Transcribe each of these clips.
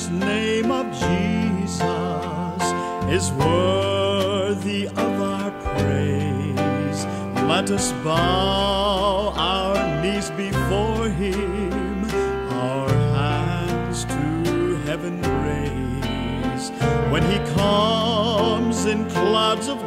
precious name of Jesus is worthy of our praise. Let us bow our knees before Him, our hands to heaven raise. When He comes in clouds of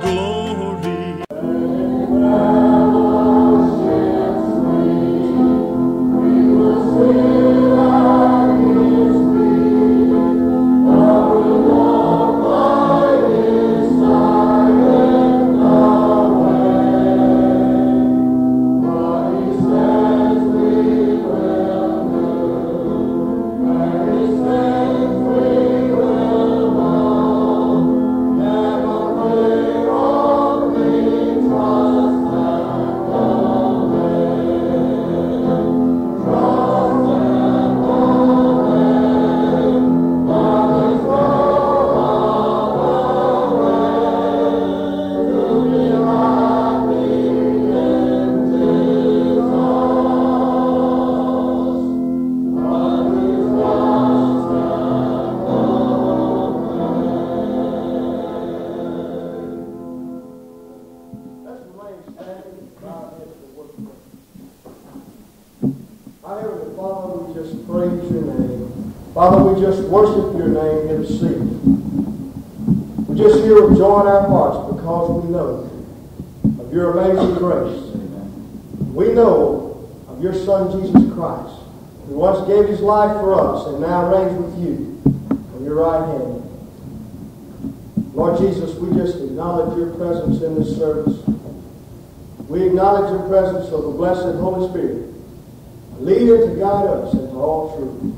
leading to guide us into all truth.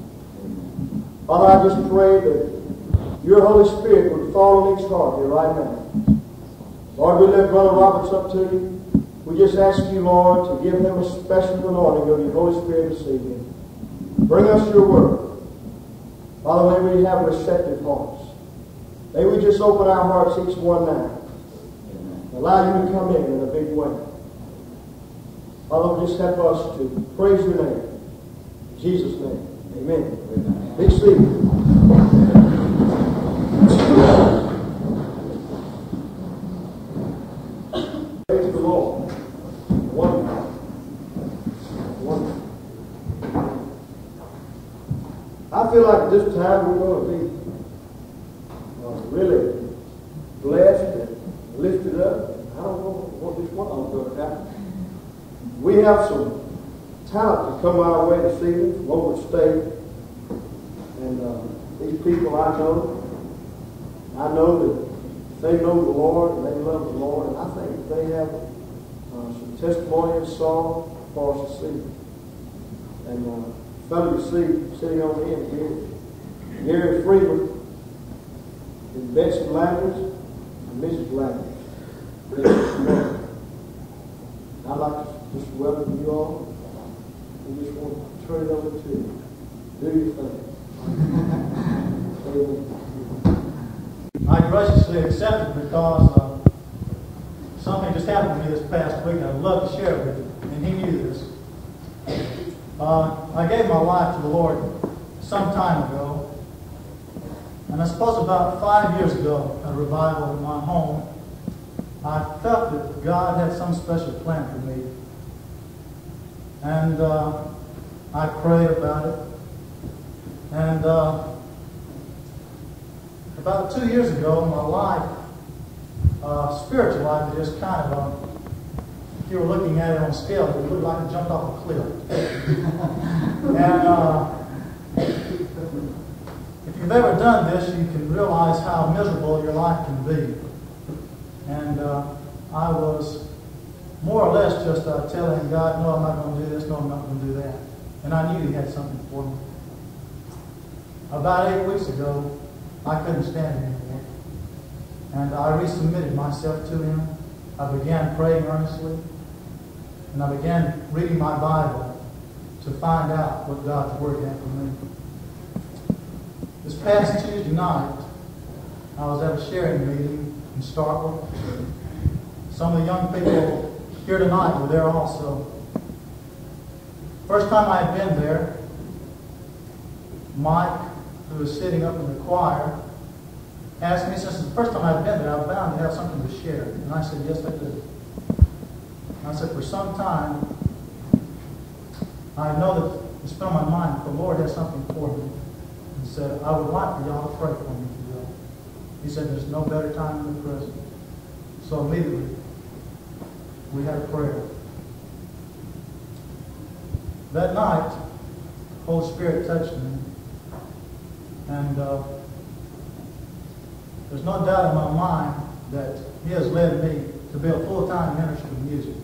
Father, I just pray that your Holy Spirit would fall on each heart here right now. Lord, we lift Brother Roberts up to you. We just ask you, Lord, to give him a special anointing of your Holy Spirit this evening. Bring us your word. Father, may we have receptive hearts. May we just open our hearts each one now. Allow you to come in in a big way. Father, just help us to praise your name. In Jesus' name. Amen. Be seated. The Lord. Wonderful. Wonderful. I feel like this time we're going to be uh, really blessed and lifted up. I don't know what this one I'm going to happen. We have some talent to come our way this evening the state. And uh, these people I know, I know that they know the Lord and they love the Lord. And I think they have uh, some testimony and song for us to sing. And uh, fellow you see sitting on the end here, Gary Freeman, and Betsy Landers and Mrs. Landers. I'd like to just welcome you all. We just want to turn it over to you. Do your thing. I graciously accepted because uh, something just happened to me this past week. I'd love to share it with you, and he knew this. Uh, I gave my life to the Lord some time ago, and I suppose about five years ago, a revival in my home, I felt that God had some special plan for me. And uh, I prayed about it. And uh, about two years ago, my life, uh, spiritual life, just kind of, uh, if you were looking at it on scale, it would look like it jumped off a cliff. and uh, if you've ever done this, you can realize how miserable your life can be. And uh, I was more or less just uh, telling God, no, I'm not going to do this, no, I'm not going to do that. And I knew He had something for me. About eight weeks ago, I couldn't stand it anymore. And I resubmitted myself to Him. I began praying earnestly. And I began reading my Bible to find out what God's Word had for me. This past Tuesday night, I was at a sharing meeting in Starkville. Some of the young people here tonight were there also. First time I had been there, Mike, who was sitting up in the choir, asked me, since the first time I'd been there, I was bound to have something to share. And I said, yes, I do. And I said, for some time, I know that it's been on my mind that the Lord has something for me. He said, I would like for y'all to pray for me. He said, there's no better time than the present. So immediately, we had a prayer. That night, Holy Spirit touched me. And uh, there's no doubt in my mind that He has led me to be a full-time minister of music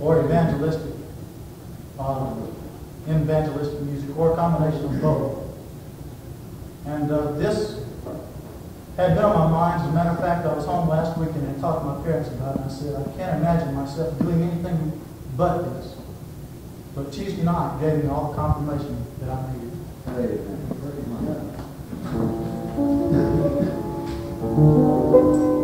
or evangelistic, um, evangelistic music, or a combination of both. And uh, this had been on my mind. As a matter of fact, I was home last week and I talked to my parents about it. And I said, I can't imagine myself doing anything but this. But Tuesday night gave me all the confirmation that I needed. Oh,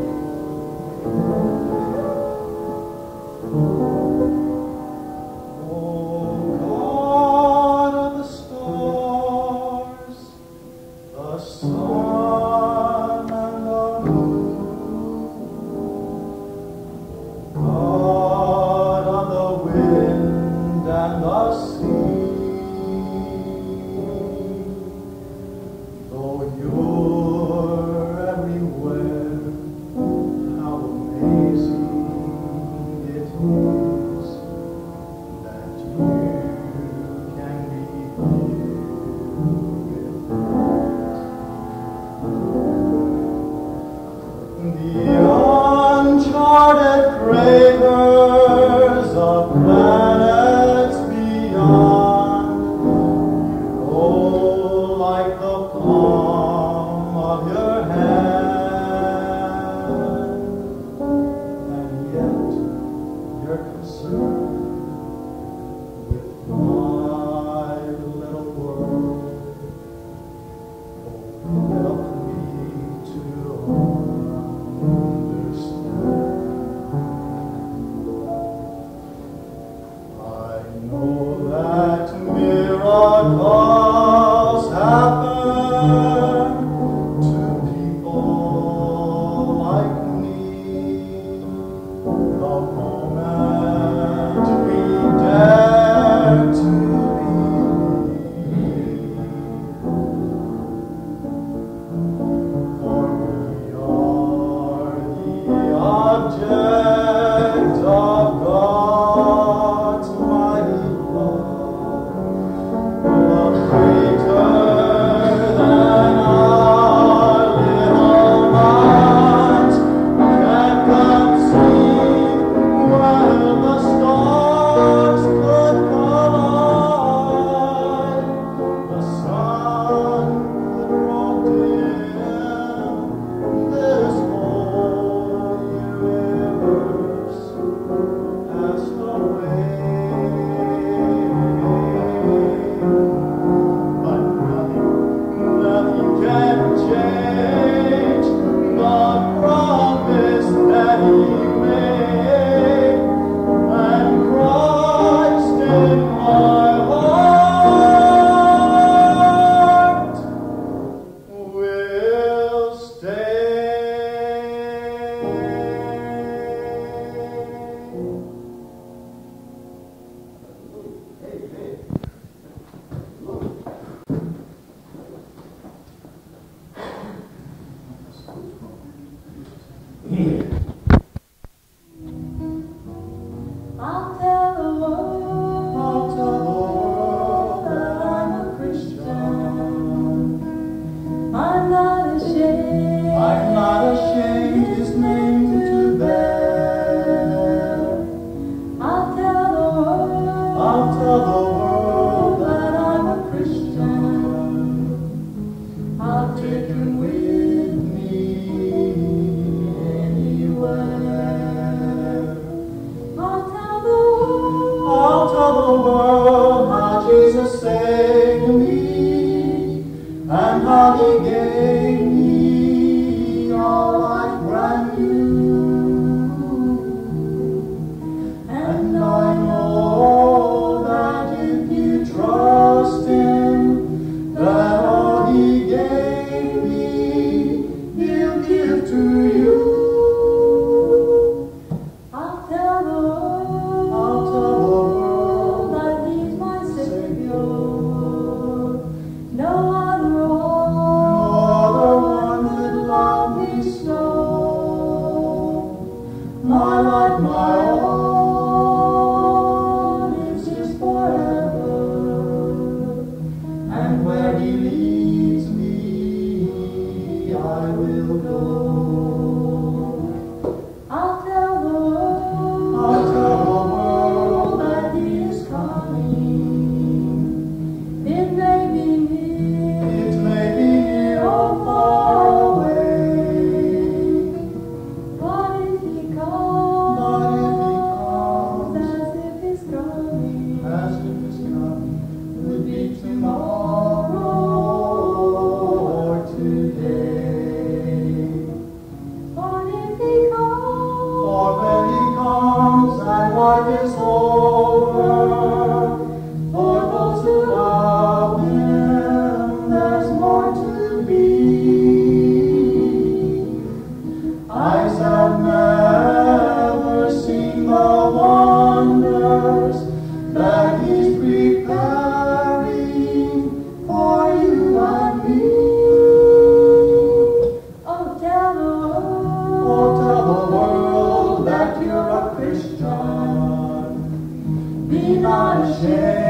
Be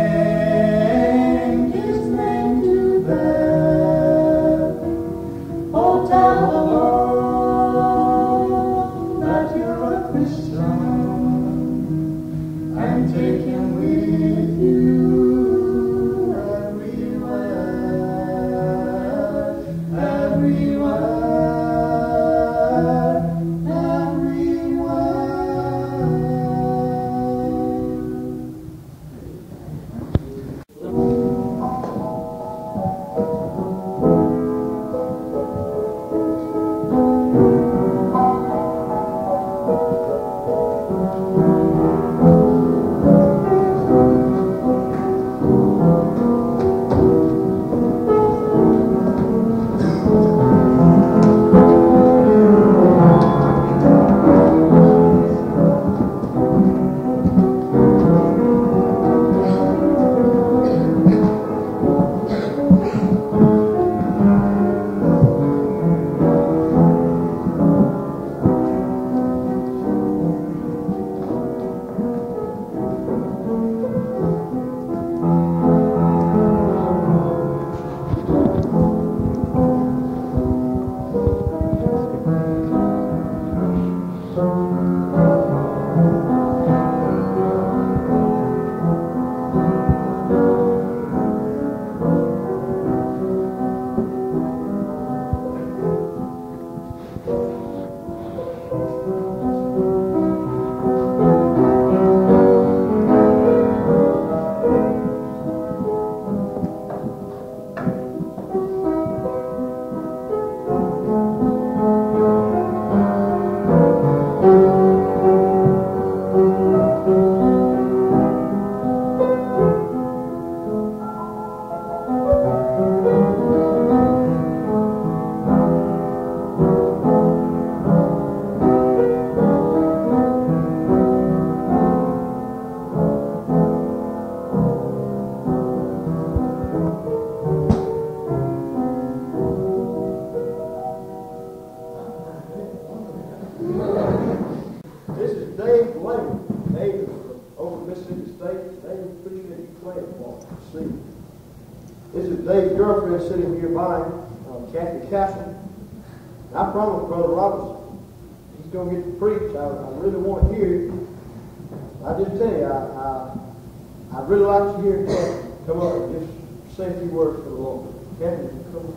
I'd really like to hear Kathy come up and just say a few words for the Lord. Come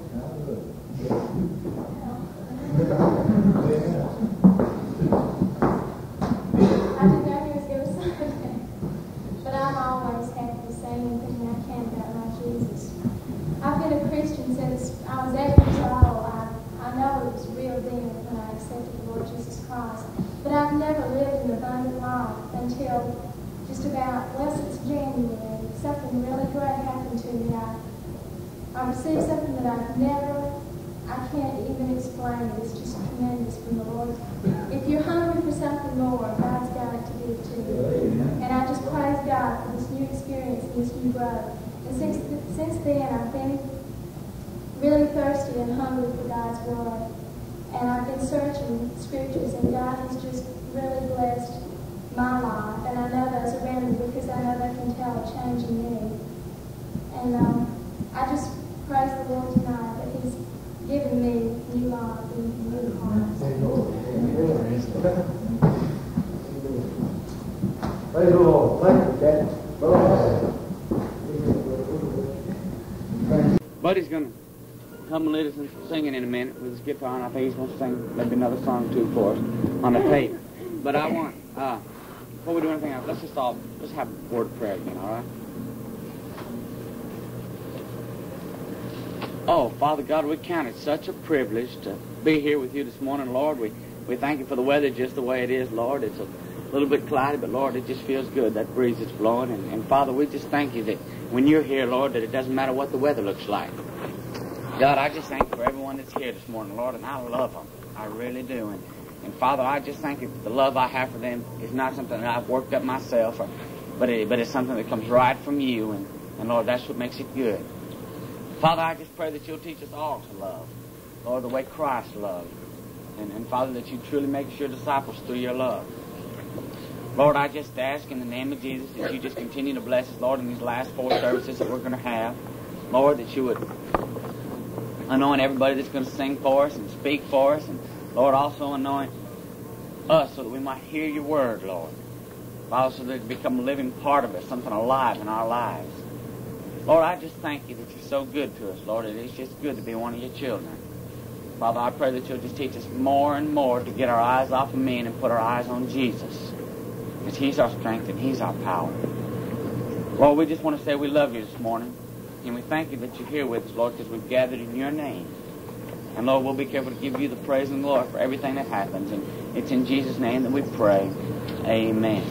I know he was going to. But I'm always happy anything I can about my Jesus. I've been a Christian since I was eight years old. I, I know it was real then when I accepted the Lord Jesus Christ. But I've never lived until just about, Something really great happened to me. I, I received something that I've never, I can't even explain. It's just tremendous from the Lord. If you're hungry for something more, God's got it to give to you. And I just praise God for this new experience and this new growth. And since, since then, I've been really thirsty and hungry for God's Word. And I've been searching scriptures, and God has just really blessed my life. And I know those around me because I know they can tell a change in me. And um, I just praise the Lord tonight that He's given me new life and new heart. Praise the Lord. Thank you, Kathy. Brother Robinson. Buddy's going to come and lead us in singing in a minute with his guitar, and I think he's going to sing maybe another song or two for us on the tape. But I want, uh, before we do anything else, let's just all, let's have a word of prayer again, all right? Oh, Father God, we count it such a privilege to be here with you this morning, Lord. We, we thank you for the weather just the way it is, Lord. It's a little bit cloudy, but Lord, it just feels good. That breeze is blowing. And, and Father, we just thank you that when you're here, Lord, that it doesn't matter what the weather looks like. God, I just thank you for everyone that's here this morning, Lord, and I love them. I really do. And, and Father, I just thank you the love I have for them is not something that I've worked up myself, or, but, it, but it's something that comes right from you. And, and Lord, that's what makes it good. Father, I just pray that you'll teach us all to love, Lord, the way Christ loved. And, and Father, that you truly make your disciples through your love. Lord, I just ask in the name of Jesus that you just continue to bless us, Lord, in these last four services that we're going to have. Lord, that you would anoint everybody that's going to sing for us and speak for us. And Lord, also anoint us so that we might hear your word, Lord. Father, so that it become a living part of us, something alive in our lives. Lord, I just thank you that you're so good to us, Lord. It is just good to be one of your children. Father, I pray that you'll just teach us more and more to get our eyes off of men and put our eyes on Jesus. Because he's our strength and he's our power. Lord, we just want to say we love you this morning. And we thank you that you're here with us, Lord, because we've gathered in your name. And Lord, we'll be careful to give you the praise and glory for everything that happens. And it's in Jesus' name that we pray. Amen.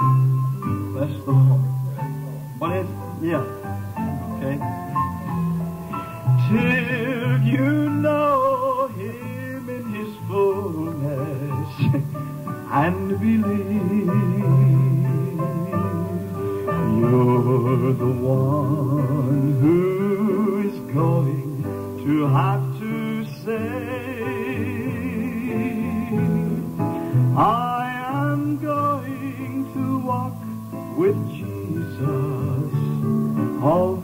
Bless the Lord. What is? Yeah. Okay. Till you know Him in His fullness and believe you're the one who is going to have all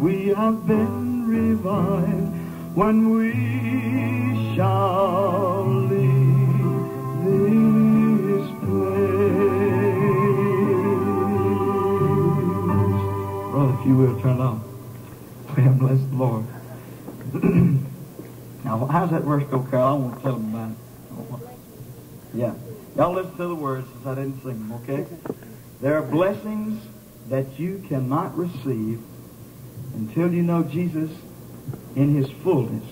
we have been revived when we shall leave this place. Brother, if you will turn on. Well, bless the Lord. now, how's that verse go, Carol? I want to tell them about it. Yeah. Y'all listen to the words since I didn't sing them, okay? There are blessings that you cannot receive until you know Jesus in his fullness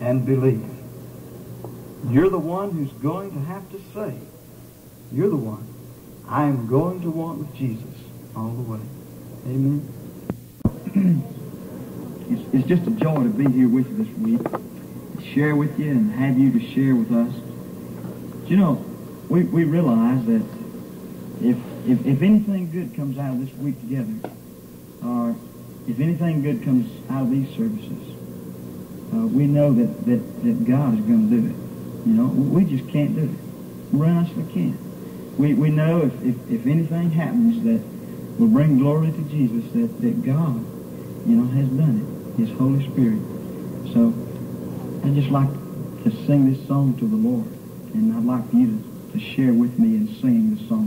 and believe. You're the one who's going to have to say, you're the one. I am going to walk with Jesus all the way. Amen. It's, it's just a joy to be here with you this week, to share with you and have you to share with us. But you know, we, we realize that if, if, if anything good comes out of this week together, or if anything good comes out of these services, uh, we know that, that, that God is going to do it. You know, we just can't do it. We honestly can't. We, we know if, if, if anything happens that will bring glory to Jesus, that, that God, you know, has done it. His Holy Spirit. So I'd just like to sing this song to the Lord. And I'd like you to, to share with me and sing the song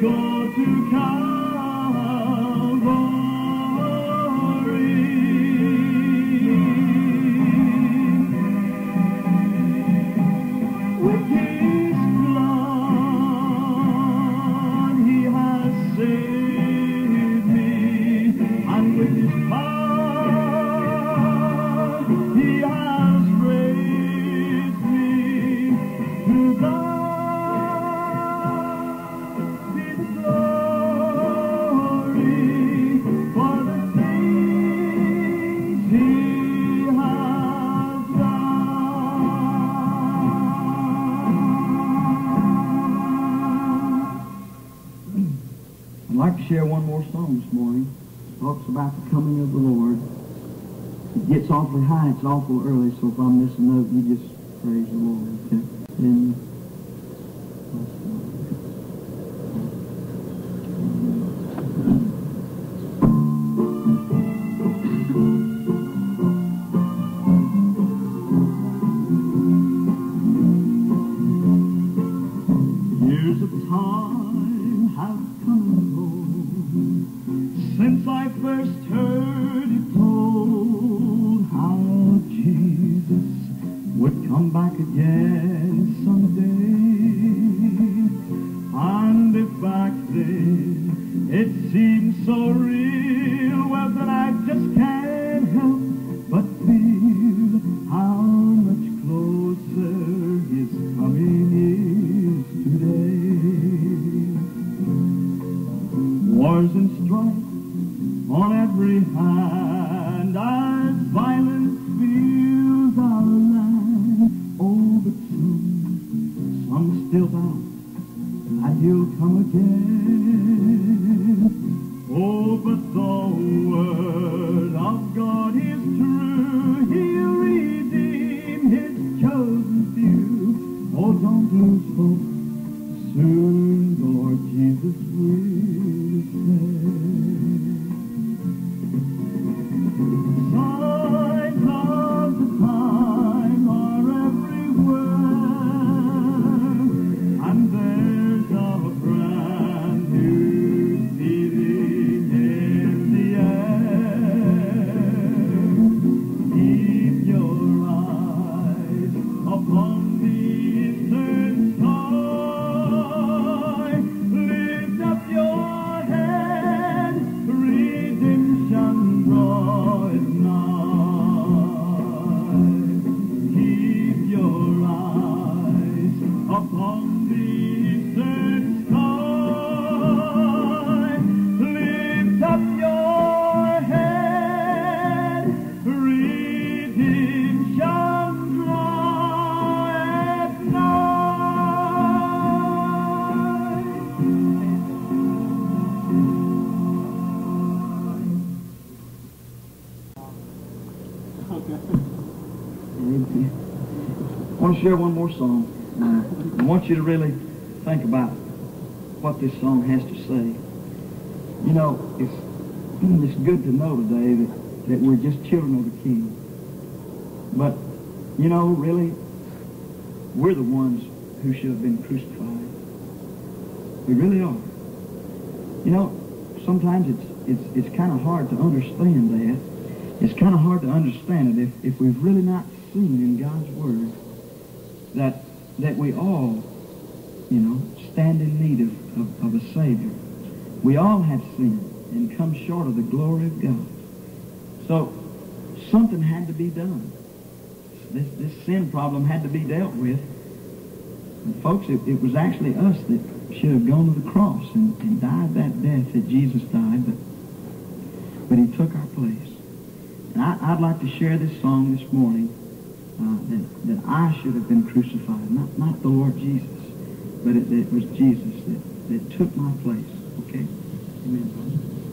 go. it's awful early, so if I miss a note, you just come back again someday. Share one more song. I want you to really think about what this song has to say. You know, it's it's good to know today that, that we're just children of the King. But, you know, really, we're the ones who should have been crucified. We really are. You know, sometimes it's it's it's kind of hard to understand that. It's kind of hard to understand it if, if we've really not seen in God's Word that that we all, you know, stand in need of, of, of a Savior. We all have sinned and come short of the glory of God. So something had to be done. This, this sin problem had to be dealt with. And folks, it, it was actually us that should have gone to the cross and, and died that death that Jesus died, but, but he took our place. And I, I'd like to share this song this morning uh, that, that I should have been crucified, not, not the Lord Jesus, but it, it was Jesus that, that took my place. Okay? Amen.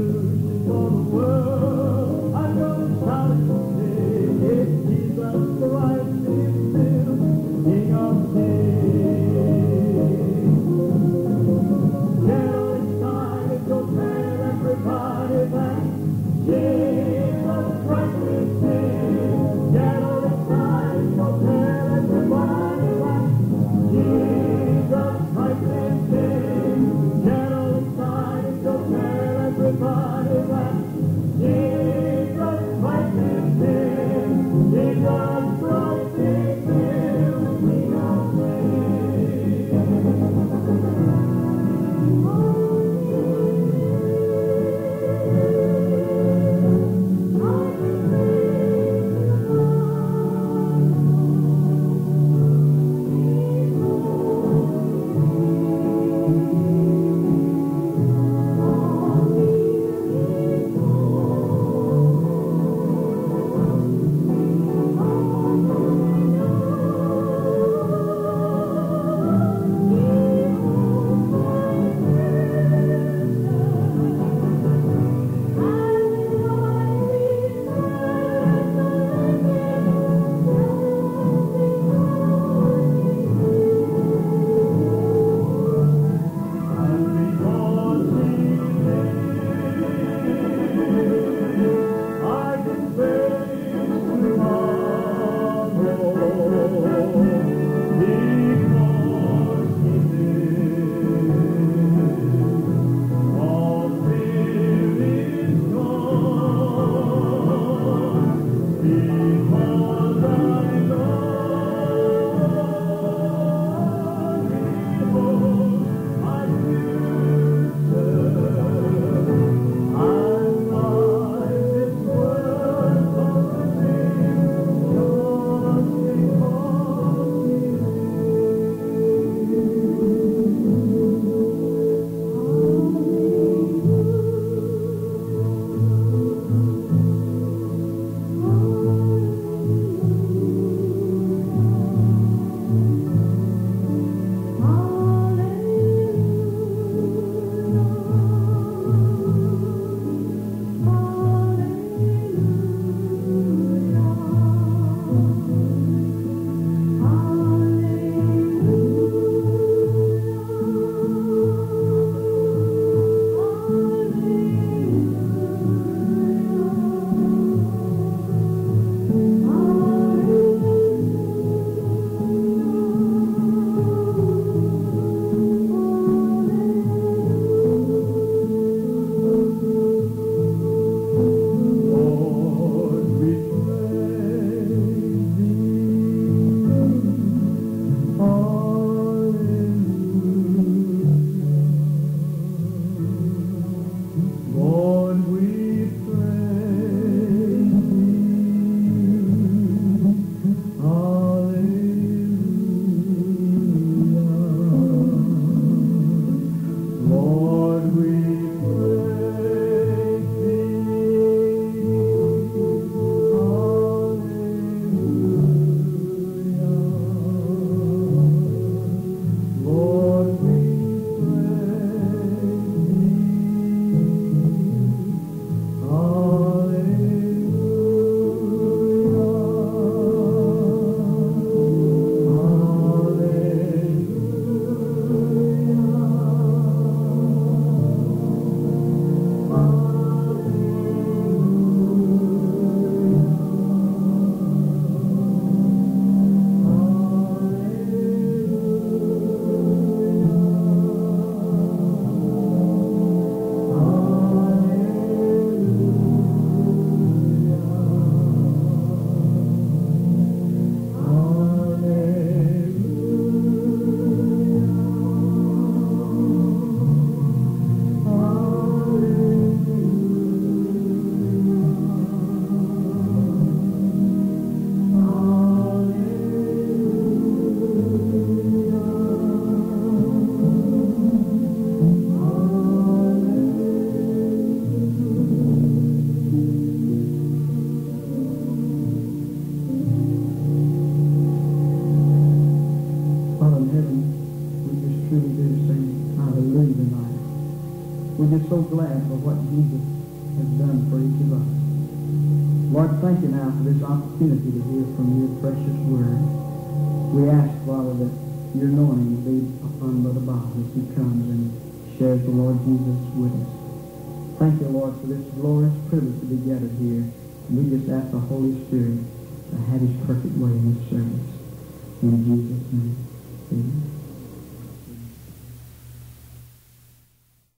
Mouse